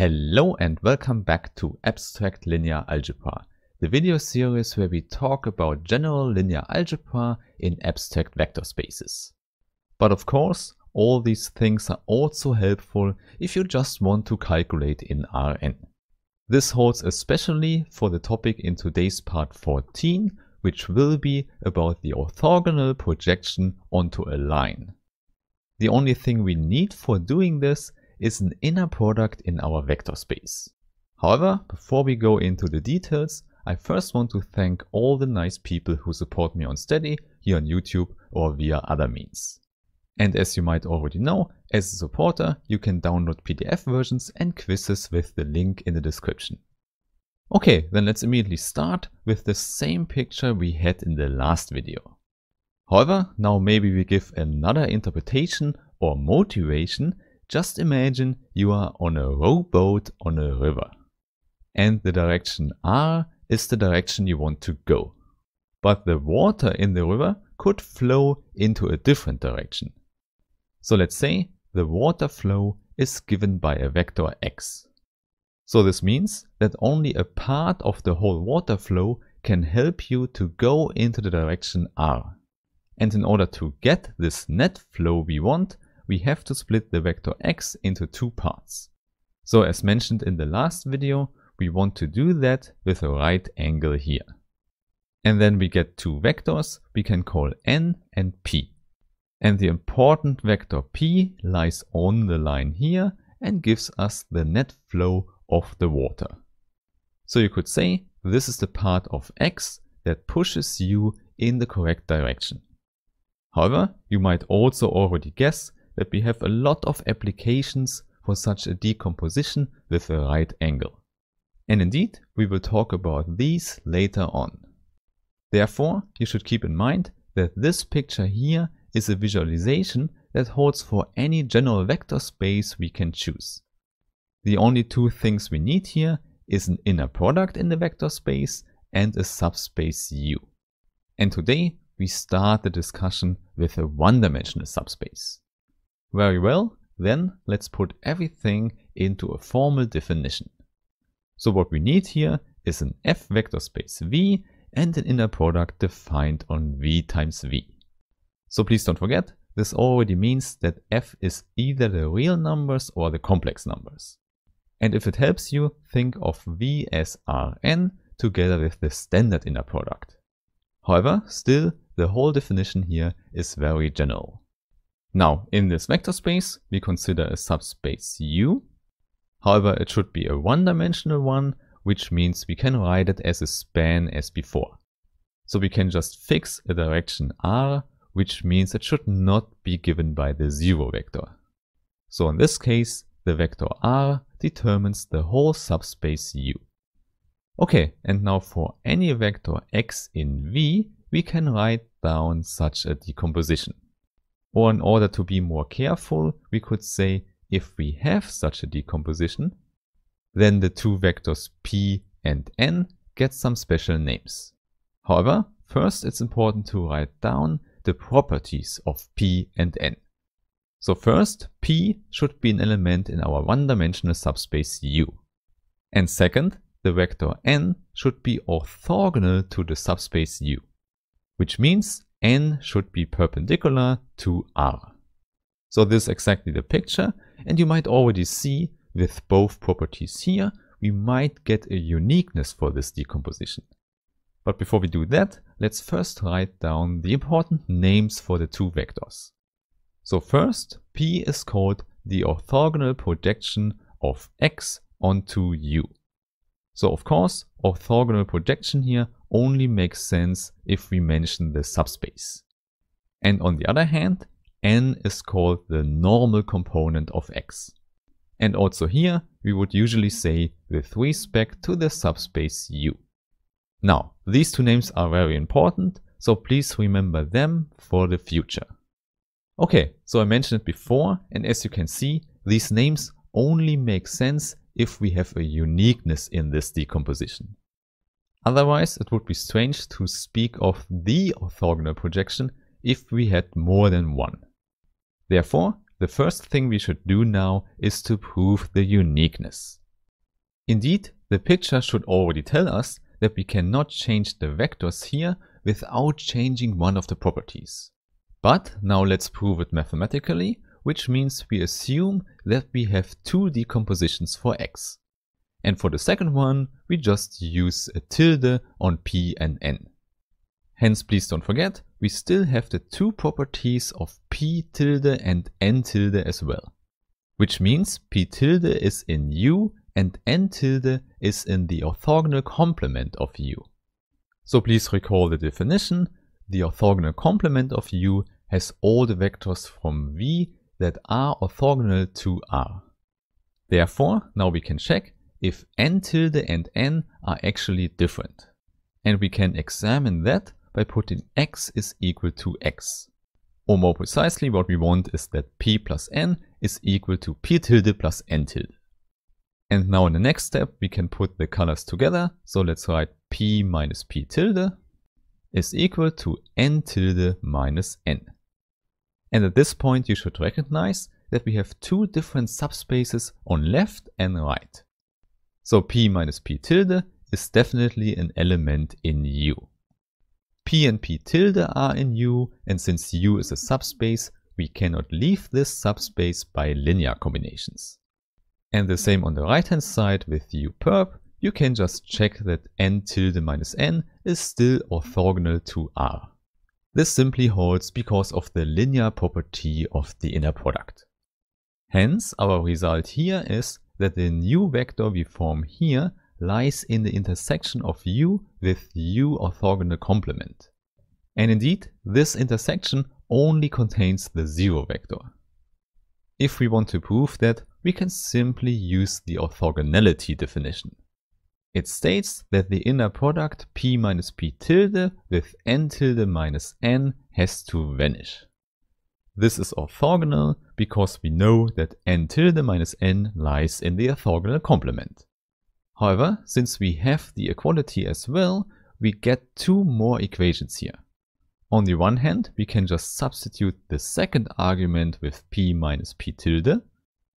Hello and welcome back to Abstract Linear Algebra, the video series where we talk about general linear algebra in abstract vector spaces. But of course, all these things are also helpful if you just want to calculate in Rn. This holds especially for the topic in today's part 14, which will be about the orthogonal projection onto a line. The only thing we need for doing this is an inner product in our vector space. However, before we go into the details, I first want to thank all the nice people who support me on Steady, here on YouTube or via other means. And as you might already know, as a supporter, you can download PDF versions and quizzes with the link in the description. Okay, then let's immediately start with the same picture we had in the last video. However, now maybe we give another interpretation or motivation just imagine you are on a rowboat on a river. And the direction R is the direction you want to go. But the water in the river could flow into a different direction. So let's say the water flow is given by a vector x. So this means that only a part of the whole water flow can help you to go into the direction r. And in order to get this net flow we want, we have to split the vector x into two parts. So as mentioned in the last video, we want to do that with a right angle here. And then we get two vectors we can call n and p. And the important vector p lies on the line here and gives us the net flow of the water. So you could say this is the part of x that pushes you in the correct direction. However, you might also already guess that we have a lot of applications for such a decomposition with a right angle. And indeed, we will talk about these later on. Therefore, you should keep in mind that this picture here is a visualization that holds for any general vector space we can choose. The only two things we need here is an inner product in the vector space and a subspace U. And today we start the discussion with a one-dimensional subspace. Very well, then let's put everything into a formal definition. So what we need here is an F vector space V and an inner product defined on V times V. So please don't forget, this already means that F is either the real numbers or the complex numbers. And if it helps you, think of V as Rn together with the standard inner product. However, still, the whole definition here is very general. Now, in this vector space, we consider a subspace U. However, it should be a one-dimensional one, which means we can write it as a span as before. So we can just fix a direction r, which means it should not be given by the zero vector. So in this case, the vector r determines the whole subspace U. Okay, and now for any vector x in V, we can write down such a decomposition. Or in order to be more careful, we could say if we have such a decomposition, then the two vectors p and n get some special names. However, first it's important to write down the properties of p and n. So first, p should be an element in our one-dimensional subspace U. And second, the vector n should be orthogonal to the subspace U, which means n should be perpendicular to r. So this is exactly the picture and you might already see with both properties here we might get a uniqueness for this decomposition. But before we do that, let's first write down the important names for the two vectors. So first, P is called the orthogonal projection of x onto u. So of course, orthogonal projection here only makes sense if we mention the subspace. And on the other hand, n is called the normal component of x. And also here, we would usually say with respect to the subspace U. Now, these two names are very important, so please remember them for the future. Okay, so I mentioned it before, and as you can see, these names only make sense if we have a uniqueness in this decomposition. Otherwise, it would be strange to speak of the orthogonal projection if we had more than one. Therefore, the first thing we should do now is to prove the uniqueness. Indeed, the picture should already tell us that we cannot change the vectors here without changing one of the properties. But now let's prove it mathematically, which means we assume that we have two decompositions for x. And for the second one, we just use a tilde on p and n. Hence, please don't forget, we still have the two properties of p tilde and n tilde as well. Which means p tilde is in u and n tilde is in the orthogonal complement of u. So please recall the definition. The orthogonal complement of u has all the vectors from V that are orthogonal to R. Therefore, now we can check if n tilde and n are actually different. And we can examine that by putting x is equal to x. Or more precisely, what we want is that p plus n is equal to p tilde plus n tilde. And now in the next step, we can put the colors together. So let's write p minus p tilde is equal to n tilde minus n. And at this point, you should recognize that we have two different subspaces on left and right. So p minus p tilde is definitely an element in U. p and p tilde are in U, and since U is a subspace, we cannot leave this subspace by linear combinations. And the same on the right hand side with U perp, you can just check that n tilde minus n is still orthogonal to R. This simply holds because of the linear property of the inner product. Hence, our result here is that the new vector we form here lies in the intersection of u with u orthogonal complement. And indeed, this intersection only contains the zero vector. If we want to prove that, we can simply use the orthogonality definition. It states that the inner product p minus p tilde with n tilde minus n has to vanish. This is orthogonal because we know that n tilde minus n lies in the orthogonal complement. However, since we have the equality as well, we get two more equations here. On the one hand, we can just substitute the second argument with p minus p tilde,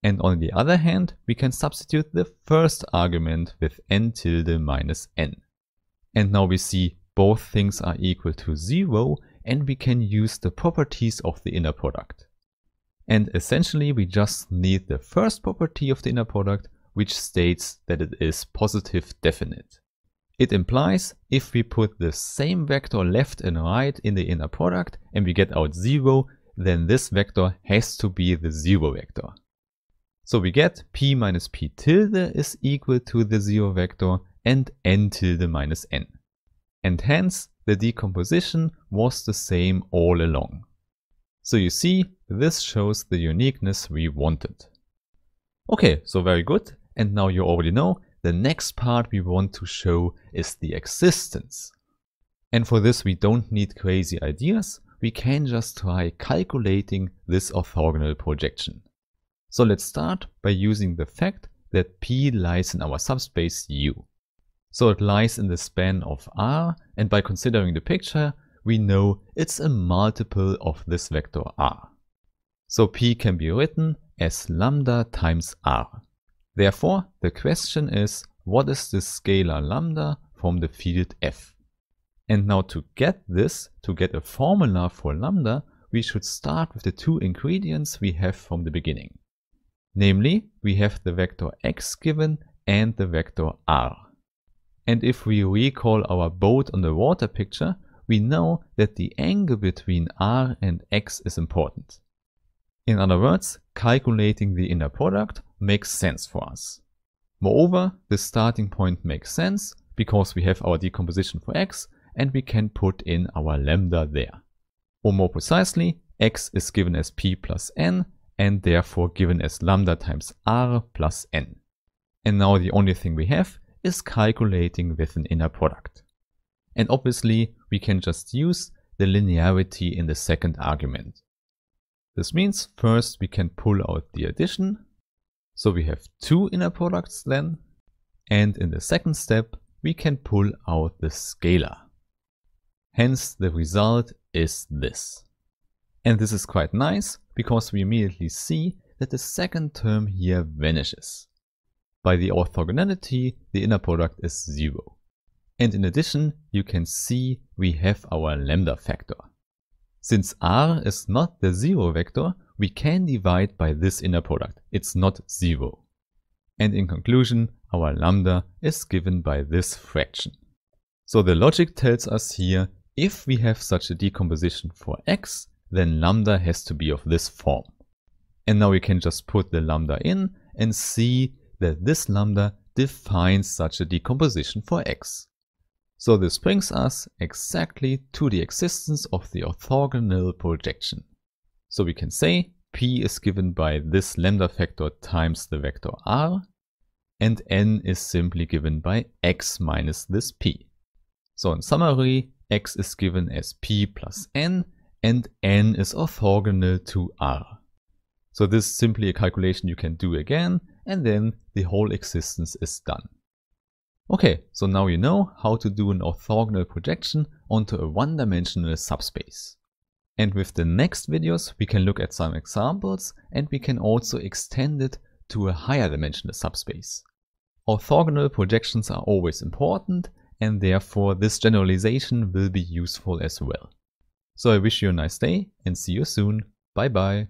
and on the other hand, we can substitute the first argument with n tilde minus n. And now we see both things are equal to 0 and we can use the properties of the inner product. And essentially we just need the first property of the inner product which states that it is positive definite. It implies if we put the same vector left and right in the inner product and we get out 0, then this vector has to be the 0 vector. So we get p minus p tilde is equal to the zero vector and n tilde minus n. And hence the decomposition was the same all along. So you see, this shows the uniqueness we wanted. Okay, so very good. And now you already know the next part we want to show is the existence. And for this we don't need crazy ideas, we can just try calculating this orthogonal projection. So let's start by using the fact that P lies in our subspace U. So it lies in the span of R and by considering the picture, we know it's a multiple of this vector R. So P can be written as lambda times R. Therefore, the question is, what is the scalar lambda from the field F? And now to get this, to get a formula for lambda, we should start with the two ingredients we have from the beginning. Namely, we have the vector x given and the vector r. And if we recall our boat on the water picture, we know that the angle between r and x is important. In other words, calculating the inner product makes sense for us. Moreover, the starting point makes sense because we have our decomposition for x and we can put in our lambda there. Or more precisely, x is given as p plus n and therefore given as lambda times r plus n. And now the only thing we have is calculating with an inner product. And obviously we can just use the linearity in the second argument. This means first we can pull out the addition. So we have two inner products then. And in the second step, we can pull out the scalar. Hence the result is this. And this is quite nice because we immediately see that the second term here vanishes. By the orthogonality, the inner product is 0. And in addition, you can see we have our lambda factor. Since r is not the 0 vector, we can divide by this inner product. It's not 0. And in conclusion, our lambda is given by this fraction. So the logic tells us here, if we have such a decomposition for x, then lambda has to be of this form. And now we can just put the lambda in and see that this lambda defines such a decomposition for x. So this brings us exactly to the existence of the orthogonal projection. So we can say p is given by this lambda factor times the vector r, and n is simply given by x minus this p. So in summary, x is given as p plus n, and n is orthogonal to r. So this is simply a calculation you can do again, and then the whole existence is done. Okay, so now you know how to do an orthogonal projection onto a one-dimensional subspace. And with the next videos, we can look at some examples and we can also extend it to a higher dimensional subspace. Orthogonal projections are always important and therefore this generalization will be useful as well. So I wish you a nice day and see you soon. Bye bye.